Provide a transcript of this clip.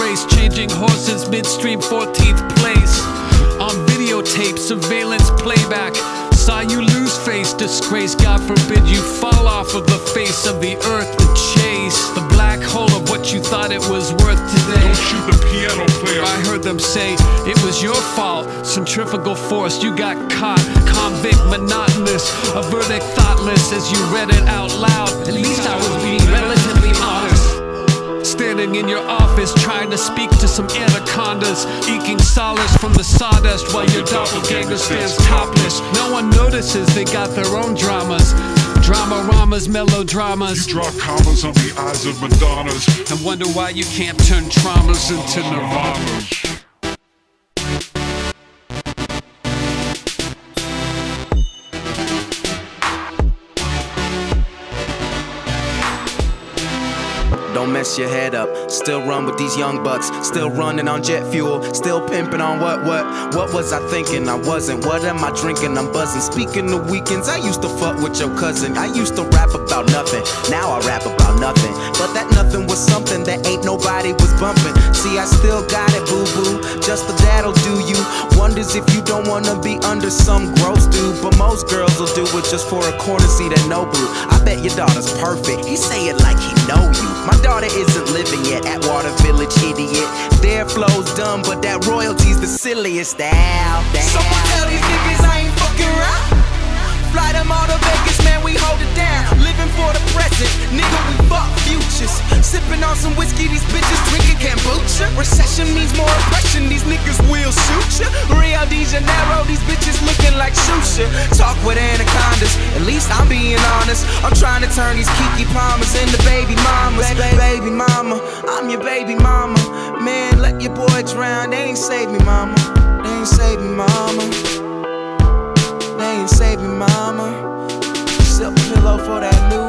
race, changing horses midstream 14th place. On videotape, surveillance playback. Saw you lose face, disgrace. God forbid you fall off of the face of the earth to chase the black hole of what you thought it was worth today. Don't shoot the piano player. I heard them say it was your fault. Centrifugal force, you got caught. Convict, monotonous, a verdict thoughtless as you read it out loud. At least I was being relatively honest. Standing in your office trying to speak to some anacondas, eking solace from the sawdust while your doppelganger stands topless. No one notices they got their own dramas. Drama ramas, melodramas. You draw commas on the eyes of Madonnas. And wonder why you can't turn traumas into nirvanas. Mess your head up. Still run with these young bucks. Still running on jet fuel. Still pimping on what, what? What was I thinking? I wasn't. What am I drinking? I'm buzzing. Speaking of weekends, I used to fuck with your cousin. I used to rap about nothing. Now I rap about nothing. But that nothing was something that ain't nobody was bumping. See, I still got it, boo boo. Just the that'll do you. Wonders if you don't wanna be under some gross dude. But most girls will do it just for a corner seat at Nobu. I bet your daughter's perfect. He say it like he know you. My daughter isn't living yet at Water Village, idiot. Their flow's dumb, but that royalty's the silliest. Ow, damn. Someone tell these niggas I ain't fucking around. Fly them all to Vegas, kombucha. Means more oppression, these niggas will shoot ya. Rio de Janeiro, these bitches looking like Xuxa. Talk with anacondas, at least I'm being honest. I'm trying to turn these Kiki Palmers into baby mamas. Ba- baby mama, I'm your baby mama. Man, let your boy drown, they ain't save me, mama. They ain't save me, mama. They ain't save me, mama. Silk pillow for that Louis.